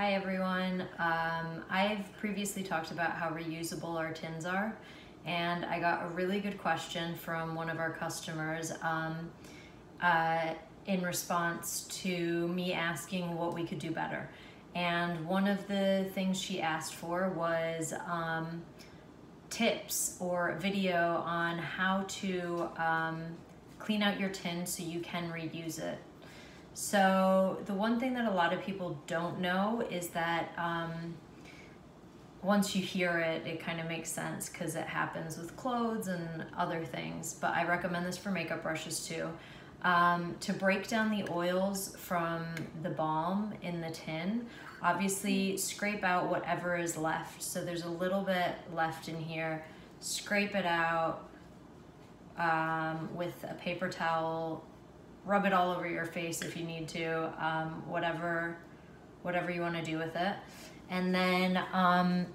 Hi everyone. Um, I've previously talked about how reusable our tins are and I got a really good question from one of our customers um, uh, in response to me asking what we could do better. And one of the things she asked for was um, tips or video on how to um, clean out your tin so you can reuse it. So the one thing that a lot of people don't know is that um, once you hear it, it kind of makes sense because it happens with clothes and other things. But I recommend this for makeup brushes too. Um, to break down the oils from the balm in the tin, obviously scrape out whatever is left. So there's a little bit left in here. Scrape it out um, with a paper towel. Rub it all over your face if you need to, um, whatever, whatever you want to do with it. And then um,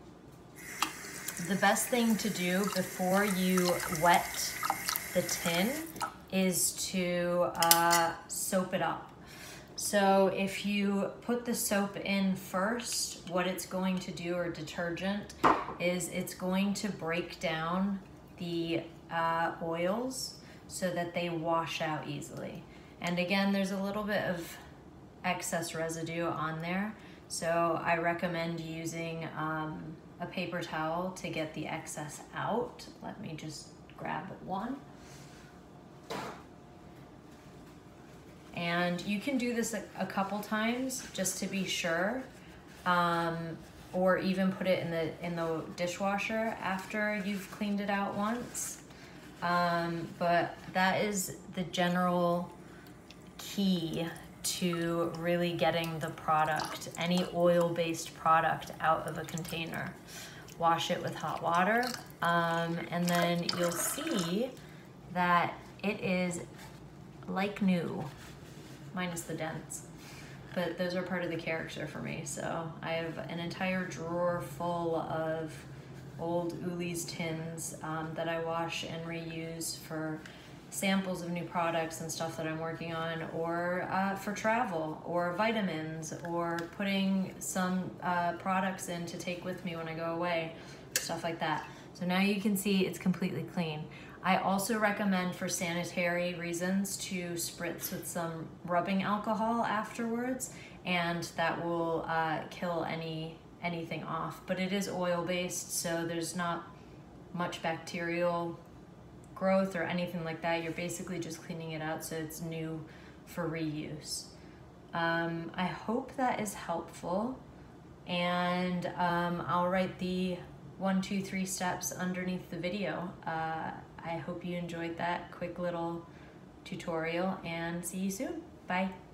the best thing to do before you wet the tin is to uh, soap it up. So if you put the soap in first, what it's going to do, or detergent, is it's going to break down the uh, oils so that they wash out easily. And again, there's a little bit of excess residue on there. So I recommend using um, a paper towel to get the excess out. Let me just grab one. And you can do this a, a couple times just to be sure. Um, or even put it in the in the dishwasher after you've cleaned it out once. Um, but that is the general key to really getting the product, any oil-based product out of a container. Wash it with hot water, um, and then you'll see that it is like new, minus the dents. But those are part of the character for me. So I have an entire drawer full of old Ouli's tins um, that I wash and reuse for samples of new products and stuff that I'm working on, or uh, for travel, or vitamins, or putting some uh, products in to take with me when I go away, stuff like that. So now you can see it's completely clean. I also recommend for sanitary reasons to spritz with some rubbing alcohol afterwards, and that will uh, kill any anything off. But it is oil based, so there's not much bacterial growth or anything like that. You're basically just cleaning it out so it's new for reuse. Um, I hope that is helpful and um, I'll write the one, two, three steps underneath the video. Uh, I hope you enjoyed that quick little tutorial and see you soon. Bye.